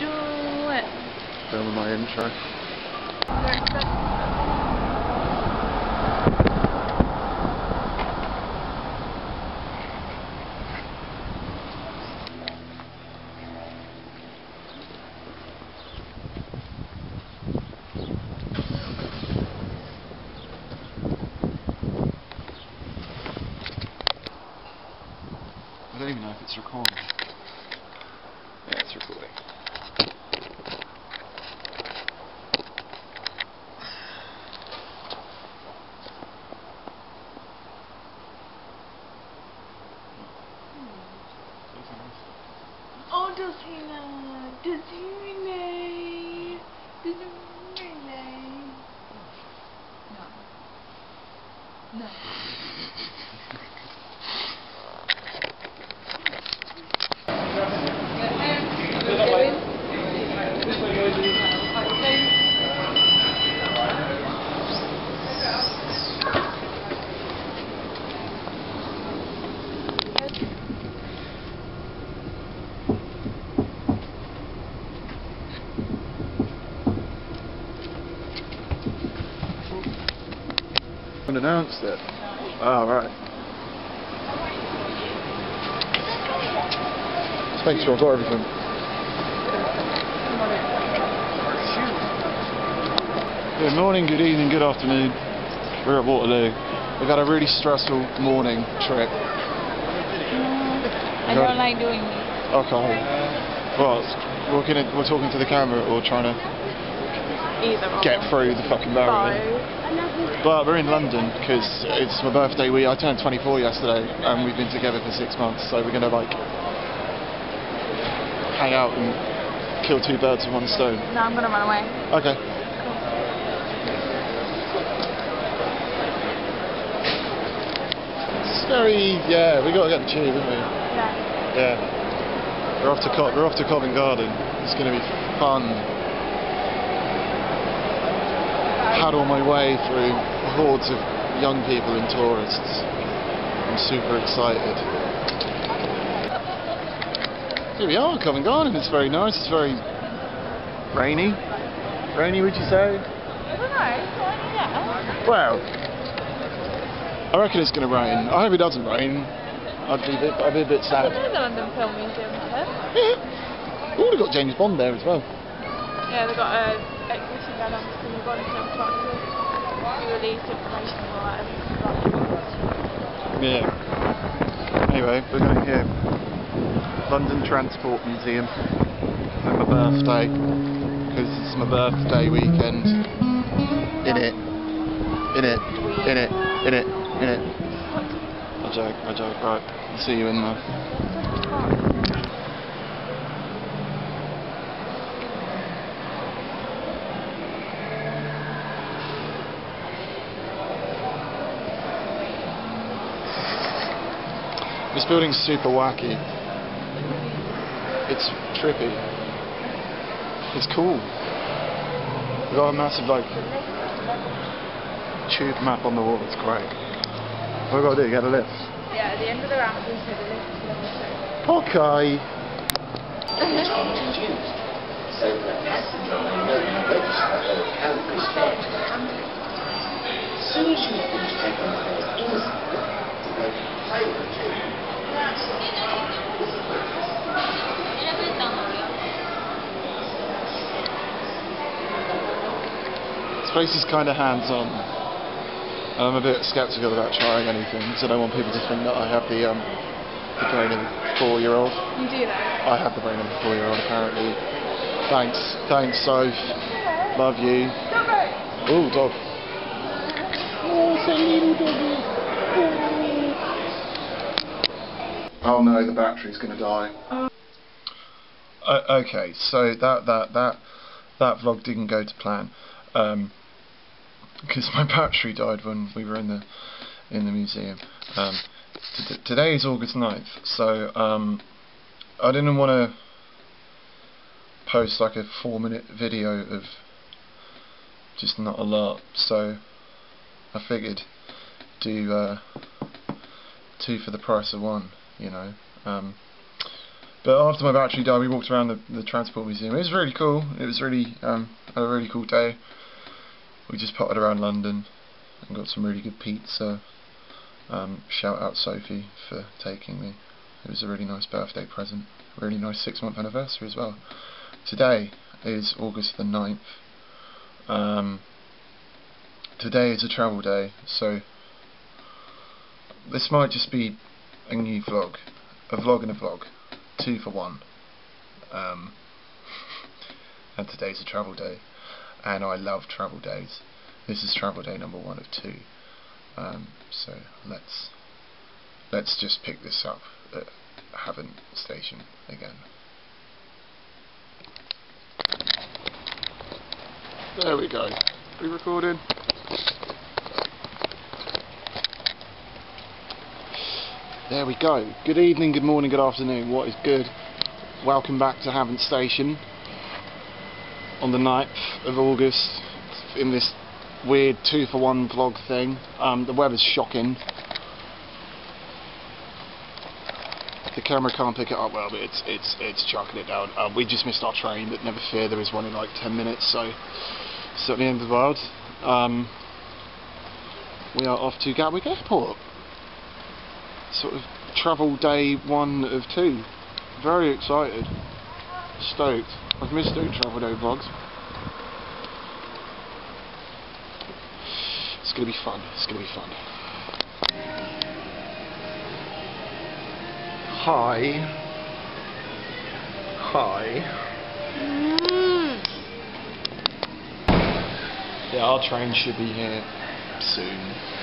do it. Filming my intro. I don't even know if it's recording. Yeah, it's recording. Oh, does he know? Does he really? Does he really? No. No. Haven't announced it. Oh, right. Just make sure I've everything. Good morning, good evening, good afternoon. We're at Waterloo. We've had a really stressful morning trip. I don't like doing this. Okay. Well, we're, gonna, we're talking to the camera or trying to Either get through the fucking barrier. But we're in London because it's my birthday week. I turned 24 yesterday and we've been together for six months. So we're going to like hang out and kill two birds with one stone. No, I'm gonna run away. Okay. It's very, yeah, we got to get the tube, haven't we? Yeah. Yeah. We're off to Co- we're off to Covent Garden. It's going to be fun. Paddle my way through hordes of young people and tourists. I'm super excited. Here we are, Covent Garden. It's very nice. It's very rainy. Rainy, would you say? I don't know. Well, I reckon it's going to rain. I hope it doesn't rain. I'd be a bit, I'd be a bit sad. There's a London Film Museum there. Yeah. Oh, they've got James Bond there as well. Yeah, they've got a exhibition going on because we've got a film truck to release information or whatever. Yeah. Anyway, we're going here. London Transport Museum for my birthday because it's my birthday weekend. In it. In it. In it. In it. In it. I joke. I joke. Right. See you in there. Building's super wacky. It's trippy. It's cool. We've got a massive like tube map on the wall. It's great. What we got to do? Get a lift. Yeah, at the end of the ramp, we said the lift is level two. Okay. so that passenger may register or can be spared to the company. As soon as you finish taking the fare inside, you go to the favourite tube. This place is kind of hands-on. And I'm a bit sceptical about trying anything, so I don't want people to think that I have the um, the brain of a four-year-old. You do that. I have the brain of a four-year-old apparently. Thanks, thanks, Soph. Love you. Oh, dog. Oh, it's a little doggy. Oh no, the battery's gonna die. Uh, okay, so that that that that vlog didn't go to plan, um, because my battery died when we were in the in the museum. Um, today is August 9th, so um, I didn't want to post like a four minute video of just not a lot, so I figured do uh, two for the price of one, you know. Um, but after my battery died, we walked around the, the transport museum. It was really cool. It was really um, a really cool day. We just potted around London and got some really good pizza. Um, shout out Sophie for taking me. It was a really nice birthday present. Really nice six month anniversary as well. Today is August the 9th. Um, today is a travel day, so this might just be a new vlog. A vlog and a vlog. Two for one. Um, and today's a travel day. And I love travel days. This is travel day number one of two. Um, so let's let's just pick this up at Havant Station again. There we go. We recording. There we go. Good evening, good morning, good afternoon. What is good? Welcome back to Havant Station on the 9th of August in this weird two for one vlog thing. Um, the weather's shocking. The camera can't pick it up well, but it's it's it's chucking it down. Uh, we just missed our train, but never fear, there is one in like 10 minutes, so at the end of the world. Um, we are off to Gatwick Airport sort of travel day one of two. Very excited. Stoked. I've missed doing travel day vlogs. It's gonna be fun. It's gonna be fun. Hi. Hi. Mm. Yeah, our train should be here soon.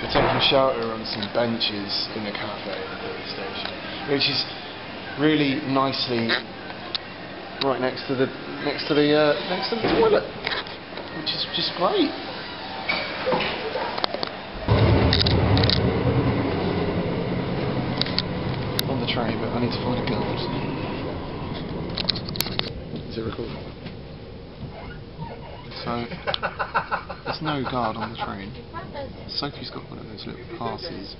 We're taking shelter on some benches in a cafe at the station, which is really nicely right next to the next to the uh, next to the toilet, which is just great. On the train, but I need to find a guard. Is it recording? So there's no guard on the train. Sophie's got one of those little passes,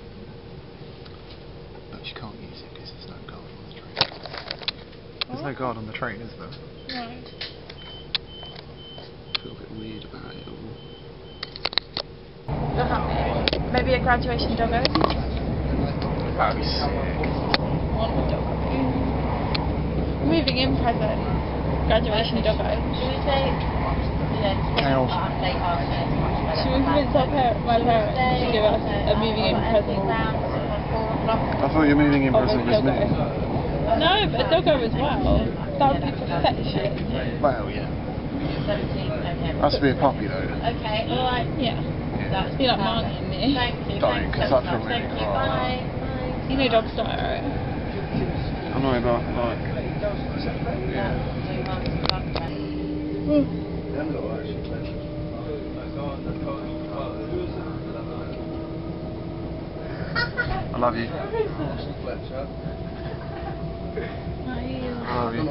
but she can't use it because there's no guard on the train. There's no guard on the train, is there? No. I feel a bit weird about it all. Maybe a graduation doggo? Eh? That'd be sick. One doggo. Moving in present. Graduation eh? doggo. Should we say, you know, Cows. Should we convince our par- my parents to give us a moving in present? I thought your moving in present was doggo. me. No, but a doggo as well. That would be perfection. Well, yeah. Okay. Has to be a puppy though. Okay, Well, like, yeah. That's Be like Marnie and me. Thank you. Don't, Thanks 'cause so that's much. really Thank you. hard. Bye. Bye. You know dog style, right? I know about like. Yeah. I love you. I love you.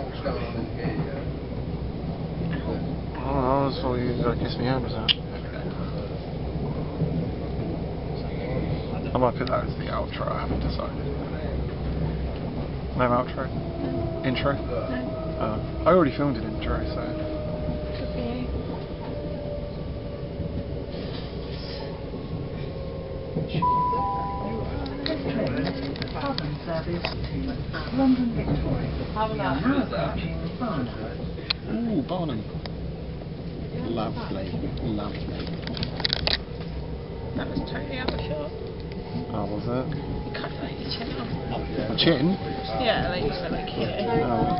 Oh, I just thought you going to kiss me hand or something. I might put that as the outro, I haven't decided. No outro? Intro? Uh, I already filmed an intro, so. Good for you. Ooh, Barnham. Lovely, lovely. That was totally out of shot. Oh, was it? You cut like your chin off. A chin? Yeah, like you were like here. Oh.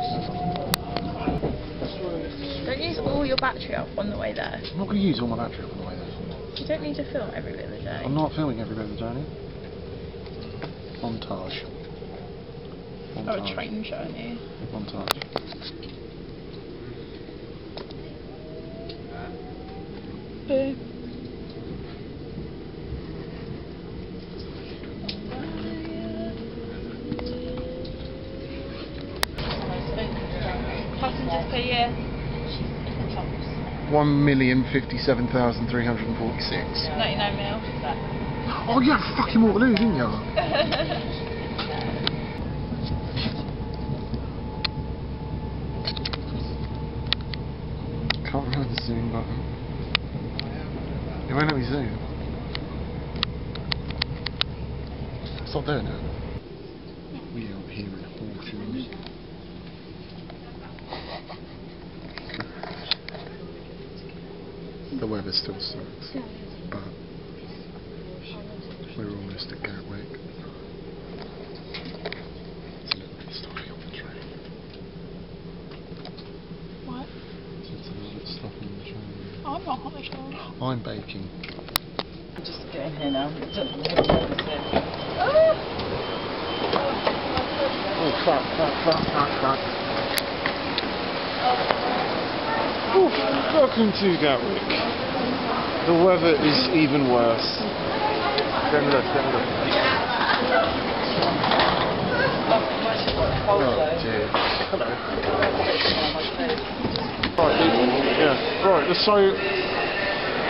Don't use all your battery up on the way there. I'm not going to use all my battery up on the way there. You don't need to film every bit of the journey. I'm not filming every bit of the journey. Montage. Oh, or Montage. a train journey. Montage. Boo. Passengers per year one million fifty-seven thousand three hundred and forty-six. Ninety-nine mil. Oh, you had fucking Waterloo, didn't you? Can't remember the zoom button. It won't let me zoom. Stop doing it. The weather still sucks, but we're almost at Gatwick. It's a little bit stuffy on the train. What? It's a little bit stuffy on the train. I'm not hot sure. I'm baking. Just getting here now. Ah! Oh fuck, fuck, fuck, fuck, fuck. Oof, welcome to Gatwick. The weather is even worse. Go and look, go look. Oh dear. Hello. Right, yeah, right, so,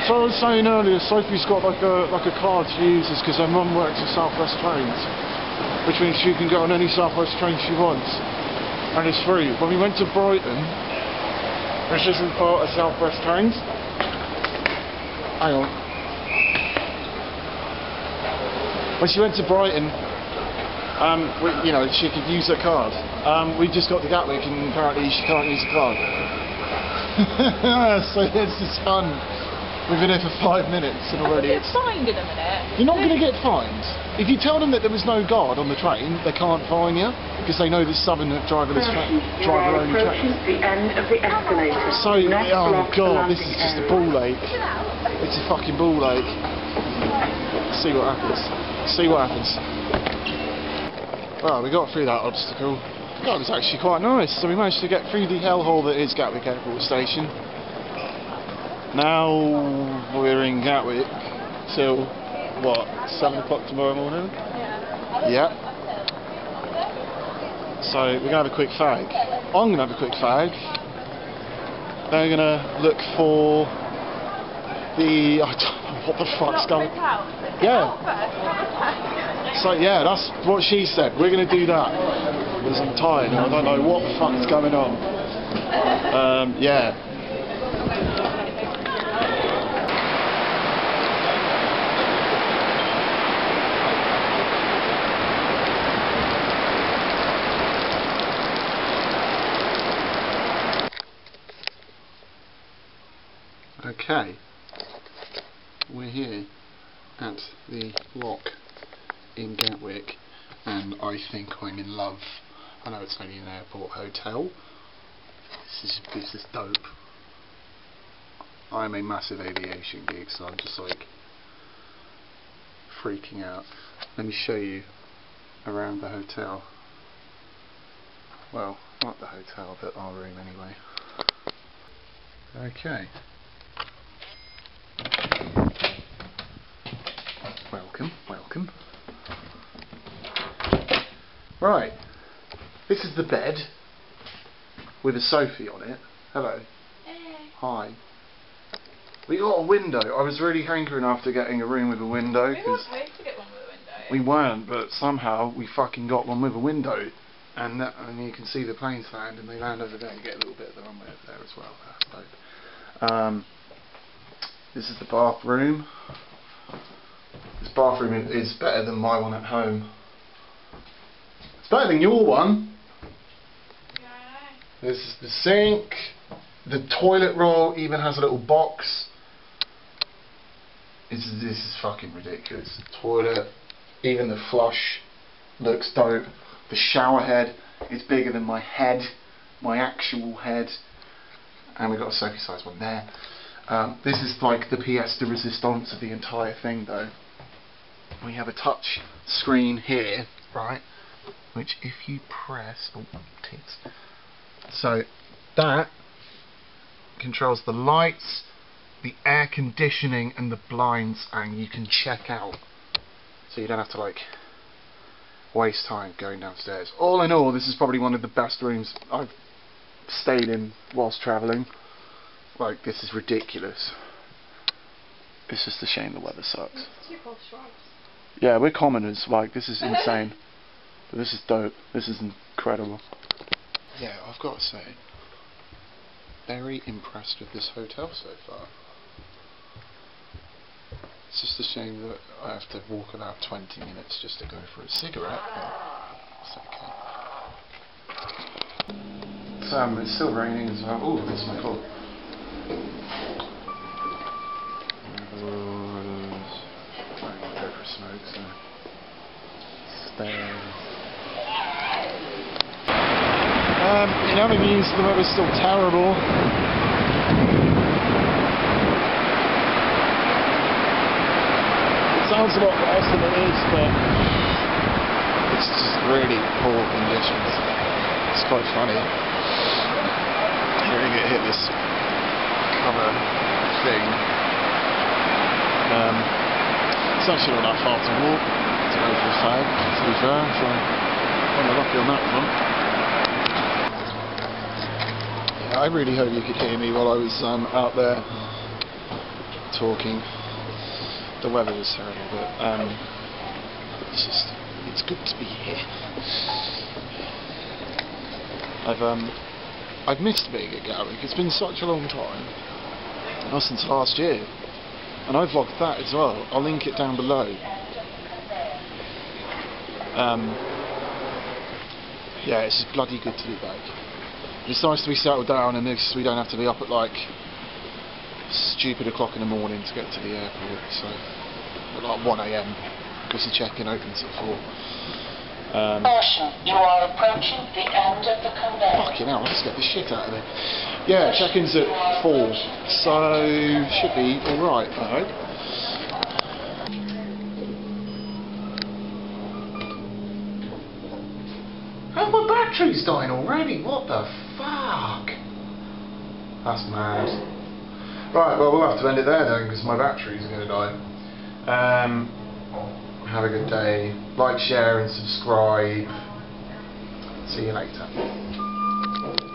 so I was saying earlier, Sophie's got like a, like a card she uses because her mum works at Southwest Trains, which means she can go on any Southwest train she wants, and it's free. When we went to Brighton, part of South West Trains, hang on. When she went to Brighton, um, we, you know, she could use her card. Um, we just got to Gatwick and apparently she can't use a card. so it's just fun. We've been here for five minutes and already Get fined in a minute. You're not going to get fined. If you tell them that there was no guard on the train, they can't fine you because they know that Southern driverless train, driver only train. the end of the escalator. So, oh Next oh god, this is just a ball ache. It's a fucking ball ache. See what happens. See what happens. Well, we got through that obstacle. That was actually quite nice. So we managed to get through the hellhole that is Gatwick Airport Station. Now we're in Gatwick till what? Seven o'clock tomorrow morning. Yeah. Yeah. So we're gonna have a quick fag. I'm gonna have a quick fag. Then we're gonna look for the I don't know what the fuck's going. Yeah. So yeah, that's what she said. We're gonna do that. Because I'm tired and I don't know what the fuck's going on. Um, yeah. Okay. We're here at the Bloc in Gatwick and I think I'm love. I know it's only an airport hotel. This is this is dope. I'm a massive aviation geek so I'm just like freaking out. Let me show you around the hotel. Well, not the hotel, but our room anyway. Okay. Welcome, welcome. Right. This is the bed with a Sophie on it. Hello. Hey. Hi. We got a window. I was really hankering after getting a room with a window We were because paid to get one with a window. we weren't, but somehow we fucking got one with a window. And, that, and you can see the planes land, and they land over there. You get a little bit of the runway over there as well. Um, this is the bathroom. This bathroom is better than my one at home. Better than your one. This is the sink. The toilet roll even has a little box. It's, this is fucking ridiculous. Toilet, even the flush looks dope. The shower head is bigger than my head, my actual head. And we've got a Sophie size one there. Um, this is like the pièce de resistance of the entire thing though. We have a touch screen here, right? Which if you press, oh tits. So that controls the lights, the air conditioning and the blinds and you can check out. So you don't have to like waste time going downstairs. All in all, this is probably one of the best rooms I've stayed in whilst travelling. Like, this is ridiculous. It's just a shame the weather sucks. Two cold stripes. Yeah, we're commoners. Like, this is insane. But this is dope. This is incredible. Yeah, I've got to say, very impressed with this hotel so far. It's just a shame that I have to walk about 20 minutes just to go for a cigarette, but it's okay. Um, it's still raining as well. Oh, this is my fault. I'm going to go for a smoke, so. Stairs. Um, in other news, the weather's still terrible. It sounds a lot worse than it is, but it's just really poor conditions. It's quite funny hearing it hit this cover thing. Um, it's actually not that far to walk to go for a fag, to be fair, so I'm lucky on that front. I really hope you could hear me while I was um, out there talking. The weather was terrible, but um, it's just it's good to be here. I've um I've missed being at Gatwick. It's been such a long time, not since last year, and I vlogged that as well. I'll link it down below. Um, yeah, it's bloody good to be back. It's nice to be settled down and this, we don't have to be up at like stupid o'clock in the morning to get to the airport. So at like 1 a.m. because the check-in opens at 4. Um, Caution, you are approaching the end of the conveyor. fucking hell, let's get the shit out of there. Yeah, check-in's at 4, so should be alright, I hope. Oh, my battery's dying already. What the fuck? That's mad. Right, well, we'll have to end it there then because my battery's going to die. Um, have a good day. Like, share, and subscribe. See you later.